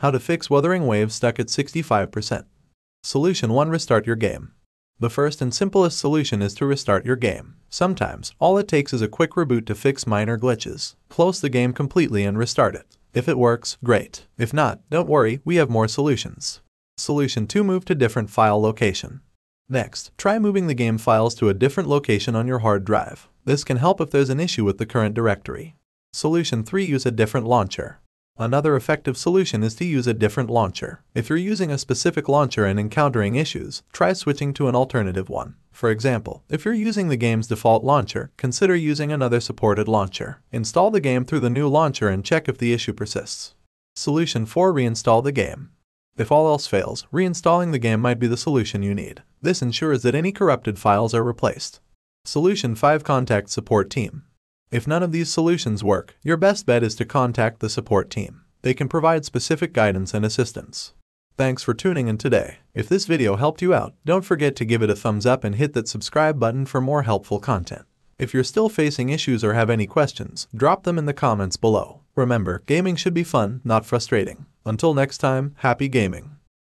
How to fix Wuthering Waves stuck at 65%. Solution 1 Restart your game. The first and simplest solution is to restart your game. Sometimes, all it takes is a quick reboot to fix minor glitches. Close the game completely and restart it. If it works, great. If not, don't worry, we have more solutions. Solution 2 Move to different file location. Next, try moving the game files to a different location on your hard drive. This can help if there's an issue with the current directory. Solution 3 Use a different launcher. Another effective solution is to use a different launcher. If you're using a specific launcher and encountering issues, try switching to an alternative one. For example, if you're using the game's default launcher, consider using another supported launcher. Install the game through the new launcher and check if the issue persists. Solution 4 Reinstall the game. If all else fails, reinstalling the game might be the solution you need. This ensures that any corrupted files are replaced. Solution 5 Contact Support Team. If none of these solutions work, your best bet is to contact the support team. They can provide specific guidance and assistance. Thanks for tuning in today. If this video helped you out, don't forget to give it a thumbs up and hit that subscribe button for more helpful content. If you're still facing issues or have any questions, drop them in the comments below. Remember, gaming should be fun, not frustrating. Until next time, happy gaming.